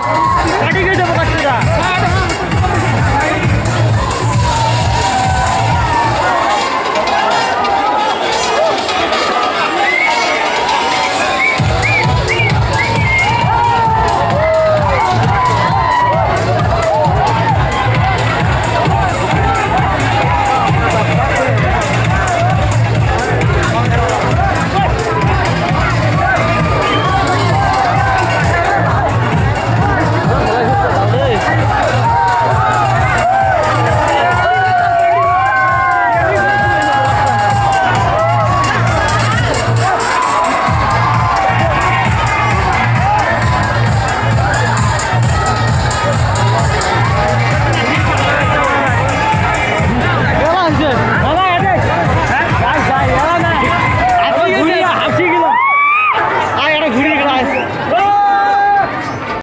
好